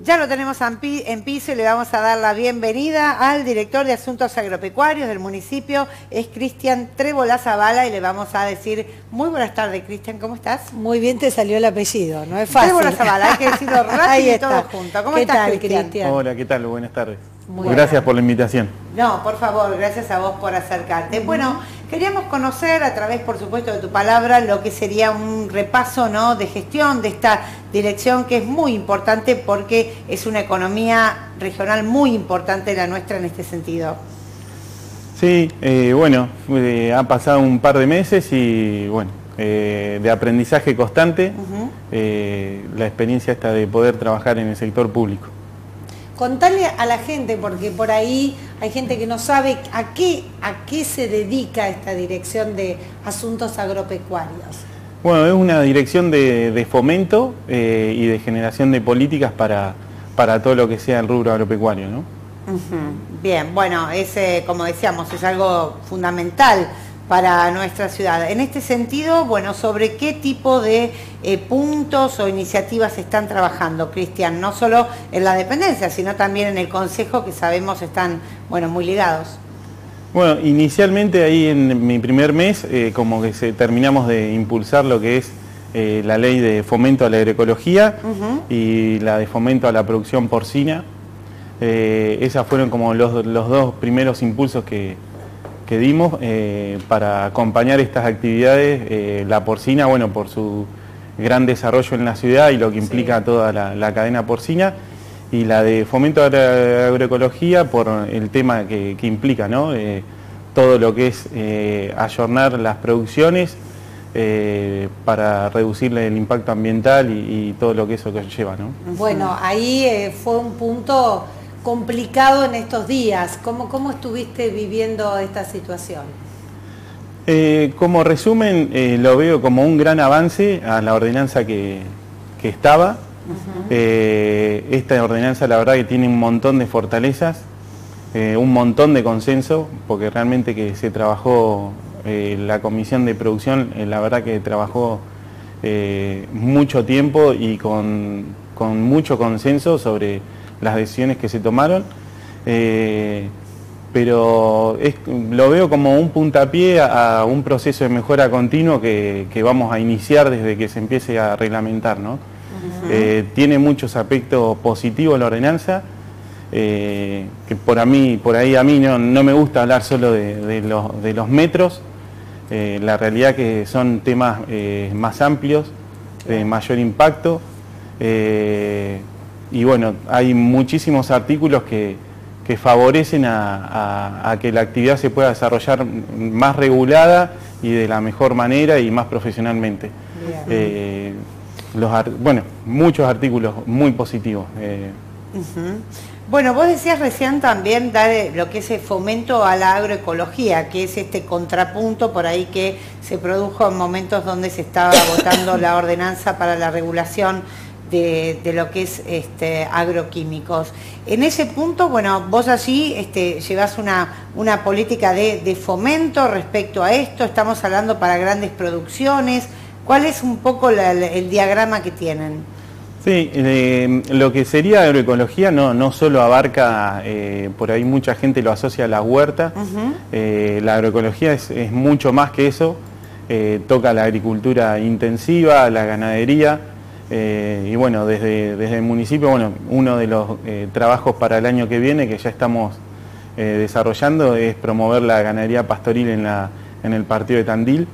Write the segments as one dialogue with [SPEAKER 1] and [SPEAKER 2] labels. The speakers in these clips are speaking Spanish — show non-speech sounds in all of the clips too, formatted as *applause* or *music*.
[SPEAKER 1] Ya lo tenemos en piso y le vamos a dar la bienvenida al director de Asuntos Agropecuarios del municipio, es Cristian Trébola Zavala y le vamos a decir muy buenas tardes, Cristian, ¿cómo estás?
[SPEAKER 2] Muy bien te salió el apellido, no es fácil.
[SPEAKER 1] Trébola Zavala, hay que decirlo *laughs* rápido y todo junto. ¿Cómo estás, Cristian?
[SPEAKER 3] Hola, ¿qué tal? Buenas tardes. Gracias por la invitación.
[SPEAKER 1] No, por favor, gracias a vos por acercarte. Bueno, queríamos conocer a través, por supuesto, de tu palabra, lo que sería un repaso ¿no? de gestión de esta dirección que es muy importante porque es una economía regional muy importante la nuestra en este sentido.
[SPEAKER 3] Sí, eh, bueno, eh, ha pasado un par de meses y bueno, eh, de aprendizaje constante, la experiencia esta de poder trabajar en el sector público.
[SPEAKER 2] Contale a la gente, porque por ahí hay gente que no sabe a qué, a qué se dedica esta dirección de asuntos agropecuarios.
[SPEAKER 3] Bueno, es una dirección de, fomento eh, y de generación de políticas para, para todo lo que sea el rubro agropecuario, ¿no?
[SPEAKER 1] Bien, bueno, ese, como decíamos, es algo fundamental para nuestra ciudad. En este sentido, bueno, ¿sobre qué tipo de eh, puntos o iniciativas están trabajando, Cristian? No solo en la dependencia, sino también en el Consejo, que sabemos están, bueno, muy ligados.
[SPEAKER 3] Bueno, inicialmente ahí en mi primer mes, eh, como que se, terminamos de impulsar lo que es eh, la ley de fomento a la agroecología y la de fomento a la producción porcina. esas fueron como los dos primeros impulsos que, que dimos eh, para acompañar estas actividades, eh, la porcina, bueno, por su gran desarrollo en la ciudad y lo que implica toda la, cadena porcina, y la de fomento a la agroecología por el tema que, implica, ¿no? Eh, todo lo que es ayornar las producciones para reducir el impacto ambiental y, y, todo lo que eso que lleva. ¿no?
[SPEAKER 2] Bueno, ahí fue un punto complicado en estos días. ¿Cómo, cómo estuviste viviendo esta situación?
[SPEAKER 3] Eh, como resumen, eh, lo veo como un gran avance a la ordenanza que, estaba. Eh, esta ordenanza la verdad que tiene un montón de fortalezas, un montón de consenso, porque realmente que se trabajó, la comisión de producción, la verdad que trabajó mucho tiempo y con, mucho consenso sobre las decisiones que se tomaron, eh, pero lo veo como un puntapié a, un proceso de mejora continuo que, vamos a iniciar desde que se empiece a reglamentar. ¿no? Eh, tiene muchos aspectos positivos la ordenanza, eh, que por, a mí, por ahí a mí no, me gusta hablar solo de, los, metros, la realidad que son temas más amplios, de mayor impacto. Y bueno, hay muchísimos artículos que, favorecen a, que la actividad se pueda desarrollar más regulada y de la mejor manera y más profesionalmente. Eh, los, bueno, muchos artículos muy positivos.
[SPEAKER 1] Eh. Bueno, vos decías recién también dar eh, lo que es el fomento a la agroecología, que es este contrapunto por ahí que se produjo en momentos donde se estaba *coughs* votando la ordenanza para la regulación de, lo que es este, agroquímicos. En ese punto, bueno, vos allí este, llevas una, una política de, fomento respecto a esto, estamos hablando para grandes producciones, ¿cuál es un poco el diagrama que tienen?
[SPEAKER 3] Sí, eh, lo que sería agroecología no, no solo abarca, eh, por ahí mucha gente lo asocia a la huerta, eh, la agroecología es, es, mucho más que eso, toca la agricultura intensiva, la ganadería, y bueno, desde, desde, el municipio, bueno, uno de los trabajos para el año que viene que ya estamos desarrollando es promover la ganadería pastoril en, la, en el partido de Tandil,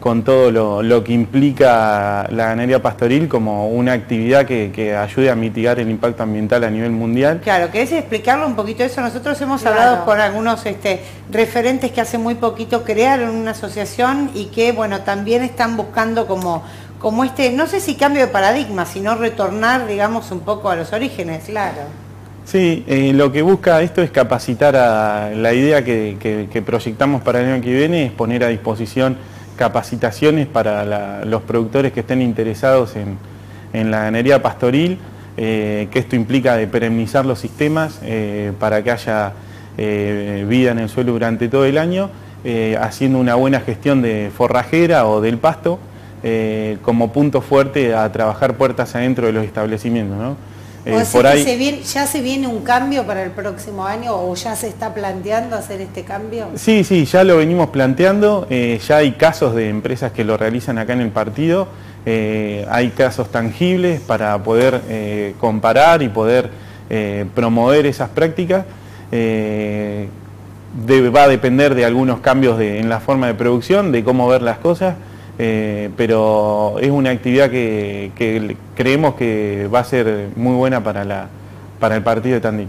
[SPEAKER 3] con todo lo, que implica la ganadería pastoril como una actividad que, ayude a mitigar el impacto ambiental a nivel mundial.
[SPEAKER 1] Claro, ¿querés explicarlo un poquito eso? Nosotros hemos hablado con algunos este, referentes que hace muy poquito crearon una asociación y que, bueno, también están buscando como como este, no sé si cambio de paradigma, sino retornar, digamos, un poco a los orígenes. Claro.
[SPEAKER 3] Sí, eh, lo que busca esto es capacitar a la idea que, proyectamos para el año que viene, es poner a disposición capacitaciones para los productores que estén interesados en, la ganadería pastoril, eh, que esto implica de perennizar los sistemas eh, para que haya vida en el suelo durante todo el año, haciendo una buena gestión de forrajera o del pasto, como punto fuerte a trabajar puertas adentro de los establecimientos.
[SPEAKER 2] Eh, por ahí... ¿Ya se viene un cambio para el próximo año o ya se está planteando hacer este cambio?
[SPEAKER 3] Sí, sí, ya lo venimos planteando. Eh, ya hay casos de empresas que lo realizan acá en el partido. Eh, hay casos tangibles para poder comparar y poder promover esas prácticas. va a depender de algunos cambios en la forma de producción, de cómo ver las cosas. Eh, pero es una actividad que, creemos que va a ser muy buena para, la, para el partido de Tandil.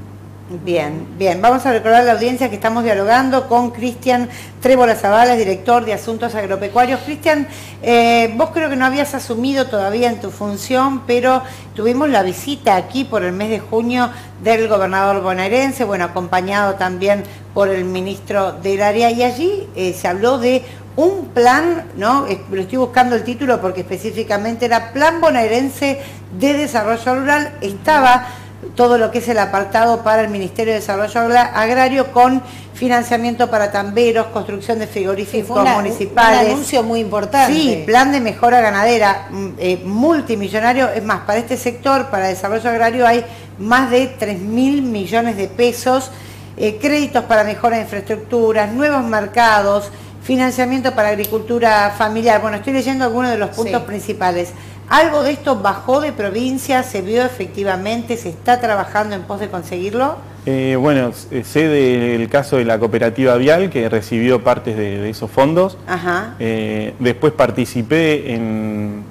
[SPEAKER 1] Bien, bien. Vamos a recordar la audiencia que estamos dialogando con Cristian Trébola Zavala, director de Asuntos Agropecuarios. Cristian, eh, vos creo que no habías asumido todavía en tu función, pero tuvimos la visita aquí por el mes de junio del gobernador bonaerense, bueno, acompañado también por el ministro del área, y allí eh, se habló de un plan, ¿no? Lo estoy buscando el título porque específicamente era Plan Bonaerense de Desarrollo Rural. Estaba todo lo que es el apartado para el Ministerio de Desarrollo Agrario con financiamiento para tamberos, construcción de frigoríficos municipales.
[SPEAKER 2] Un anuncio muy importante.
[SPEAKER 1] Sí, plan de mejora ganadera mm, eh, multimillonario. Es más, para este sector, para desarrollo agrario, hay más de 3 mil millones de pesos, eh, créditos para mejora de infraestructuras, nuevos mercados, Financiamiento para agricultura familiar. Bueno, estoy leyendo algunos de los puntos principales. ¿Algo de esto bajó de provincia? ¿Se vio efectivamente? ¿Se está trabajando en pos de conseguirlo?
[SPEAKER 3] Eh, bueno, sé del caso de la cooperativa Vial que recibió partes de, esos fondos. Ajá. Eh, después participé en,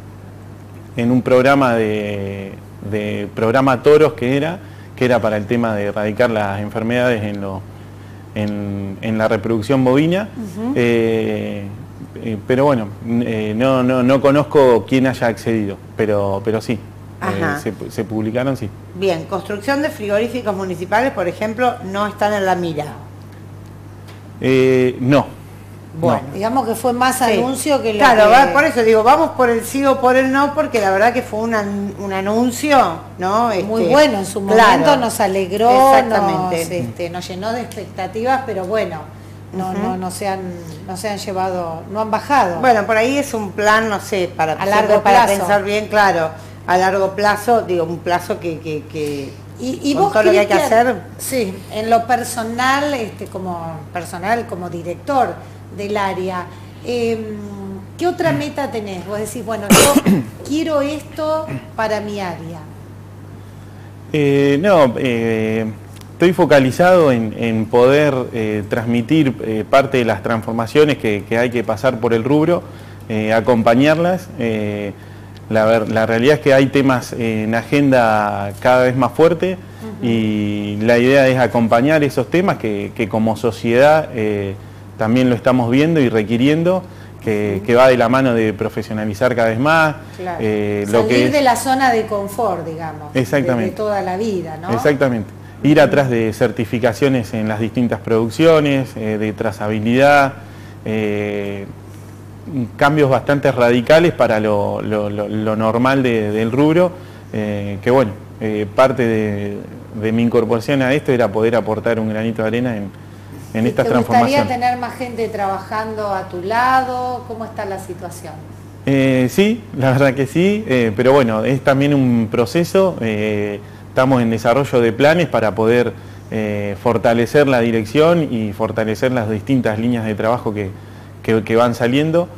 [SPEAKER 3] en un programa de, de, programa Toros que era, que era para el tema de erradicar las enfermedades en los en, la reproducción bovina. Eh, eh, pero bueno, eh, no, no, no, conozco quién haya accedido, pero, pero sí, se, publicaron, sí.
[SPEAKER 1] Bien, construcción de frigoríficos municipales, por ejemplo, no están en la mira.
[SPEAKER 3] no,
[SPEAKER 2] bueno, digamos que fue más anuncio que
[SPEAKER 1] lo Claro, por eso digo, vamos por el sí o por el no, porque la verdad que fue un anuncio, ¿no?
[SPEAKER 2] Muy este, bueno, en su momento nos alegró, nos, este, nos, llenó de expectativas, pero bueno, no, no, no, se han, no se han llevado, no han bajado.
[SPEAKER 1] Bueno, por ahí es un plan, no sé, para, a largo para pensar bien, claro, a largo plazo, digo, un plazo que, que, que
[SPEAKER 2] y, vos todo lo que hay que hacer. Sí, en lo personal, este, como personal, como director, del área. Em, ¿Qué otra meta tenés? Vos decís, bueno, yo *coughs* quiero esto para mi área.
[SPEAKER 3] Eh, no, eh, estoy focalizado en, poder eh, transmitir parte de las transformaciones que, hay que pasar por el rubro, acompañarlas. La, la, realidad es que hay temas en agenda cada vez más fuerte y la idea es acompañar esos temas que, que como sociedad también lo estamos viendo y requiriendo, que, va de la mano de profesionalizar cada vez más.
[SPEAKER 2] Eh, Salir de la zona de confort, digamos.
[SPEAKER 3] Exactamente.
[SPEAKER 2] De, toda la vida, ¿no?
[SPEAKER 3] Exactamente. Ir atrás de certificaciones en las distintas producciones, eh, de trazabilidad, eh, cambios bastante radicales para lo, normal del rubro, que bueno, parte de, de mi incorporación a esto era poder aportar un granito de arena en, en esta ¿Te gustaría
[SPEAKER 2] tener más gente trabajando a tu lado? ¿Cómo está la situación?
[SPEAKER 3] Eh, sí, la verdad que sí, eh, pero bueno, es también un proceso. Eh, estamos en desarrollo de planes para poder fortalecer la dirección y fortalecer las distintas líneas de trabajo que, van saliendo.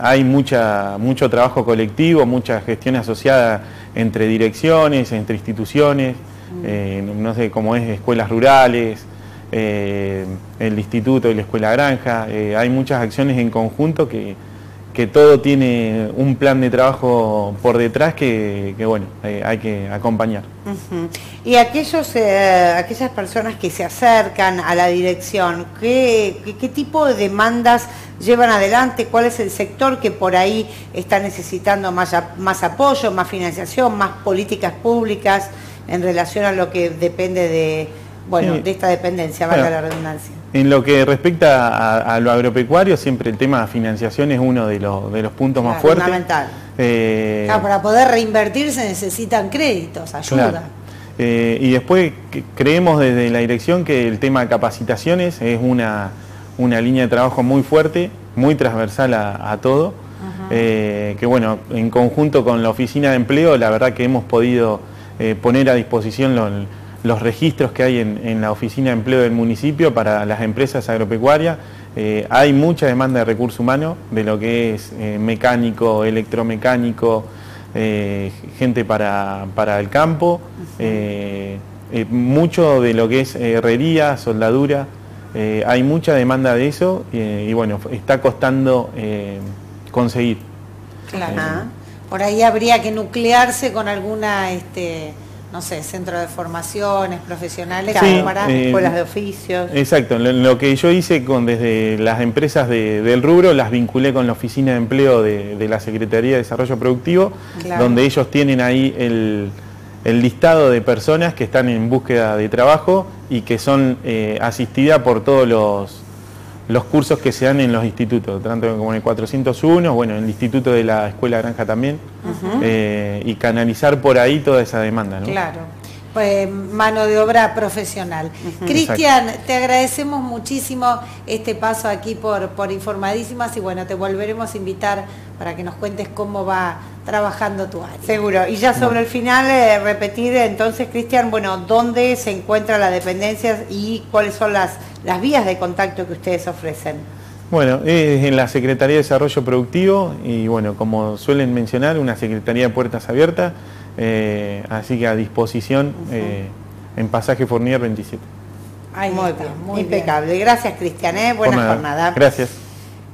[SPEAKER 3] hay mucha, mucho trabajo colectivo, mucha gestión asociada entre direcciones, entre instituciones, no sé cómo es, escuelas rurales, eh, el instituto y la escuela granja, eh, hay muchas acciones en conjunto que, que, todo tiene un plan de trabajo por detrás que, bueno, eh, hay que acompañar.
[SPEAKER 1] Y aquellos, aquellas personas que se acercan a la dirección, ¿qué, ¿qué, tipo de demandas llevan adelante? ¿Cuál es el sector que por ahí está necesitando más, más apoyo, más financiación, más políticas públicas en relación a lo que depende de bueno, de esta dependencia, valga la redundancia.
[SPEAKER 3] En lo que respecta a, lo agropecuario, siempre el tema de financiación es uno de los, de los puntos más fuertes.
[SPEAKER 2] Fundamental. Eh, para poder reinvertir se necesitan créditos, ayuda.
[SPEAKER 3] Eh, y después creemos desde la dirección que el tema de capacitaciones es una, línea de trabajo muy fuerte, muy transversal a, todo. Eh, que bueno, en conjunto con la oficina de empleo, la verdad que hemos podido poner a disposición los registros que hay en, la oficina de empleo del municipio para las empresas agropecuarias. hay mucha demanda de recursos humanos, de lo que es mecánico, electromecánico, gente para, el campo, mucho de lo que es herrería, soldadura, eh, hay mucha demanda de eso y bueno, está costando eh, conseguir.
[SPEAKER 2] Claro. Por ahí habría que nuclearse con alguna, este, no sé, centro de formaciones profesionales
[SPEAKER 1] para eh, escuelas de oficios.
[SPEAKER 3] Exacto, lo, que yo hice con desde las empresas del rubro las vinculé con la oficina de empleo de, la Secretaría de Desarrollo Productivo, donde ellos tienen ahí el el listado de personas que están en búsqueda de trabajo y que son eh, asistidas por todos los, los cursos que se dan en los institutos, tanto como en el 401, bueno, en el instituto de la Escuela Granja también, eh, y canalizar por ahí toda esa demanda. ¿no?
[SPEAKER 2] Claro. Pues, mano de obra profesional. Cristian, te agradecemos muchísimo este paso aquí por, por Informadísimas y bueno, te volveremos a invitar para que nos cuentes cómo va trabajando tu área.
[SPEAKER 1] Seguro. Y ya sobre el final, eh, repetir entonces, Cristian, bueno, ¿dónde se encuentra la dependencia y cuáles son las, las vías de contacto que ustedes ofrecen?
[SPEAKER 3] Bueno, es en la Secretaría de Desarrollo Productivo y bueno, como suelen mencionar, una Secretaría de Puertas Abiertas, eh, así que a disposición eh, en Pasaje Fournier 27.
[SPEAKER 1] muy bien, impecable. Gracias, Cristian, buena jornada.
[SPEAKER 3] Gracias.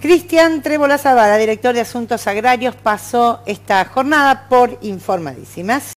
[SPEAKER 1] Cristian Trébola Zavala, director de Asuntos Agrarios, pasó esta jornada por Informadísimas.